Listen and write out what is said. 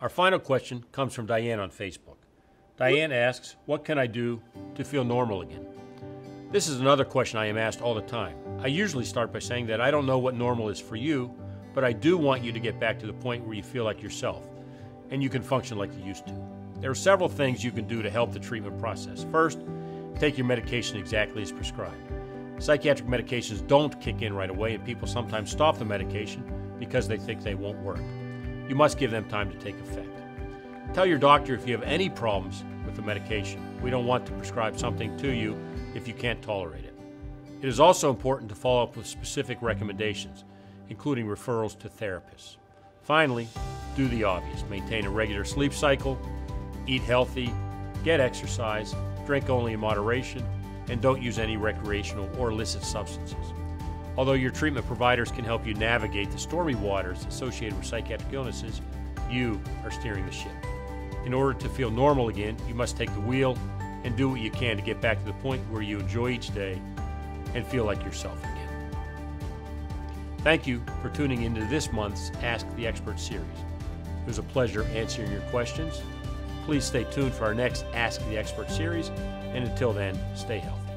Our final question comes from Diane on Facebook. Diane asks, What can I do to feel normal again? This is another question I am asked all the time. I usually start by saying that I don't know what normal is for you, but I do want you to get back to the point where you feel like yourself and you can function like you used to. There are several things you can do to help the treatment process. First, take your medication exactly as prescribed. Psychiatric medications don't kick in right away, and people sometimes stop the medication because they think they won't work. You must give them time to take effect. Tell your doctor if you have any problems with the medication. We don't want to prescribe something to you if you can't tolerate it. It is also important to follow up with specific recommendations, including referrals to therapists. Finally, do the obvious maintain a regular sleep cycle, eat healthy, get exercise, drink only in moderation, and don't use any recreational or illicit substances. Although your treatment providers can help you navigate the stormy waters associated with psychiatric illnesses, you are steering the ship. In order to feel normal again, you must take the wheel and do what you can to get back to the point where you enjoy each day and feel like yourself again. Thank you for tuning into this month's Ask the Expert series. It was a pleasure answering your questions. Please stay tuned for our next Ask the Expert series, and until then, stay healthy.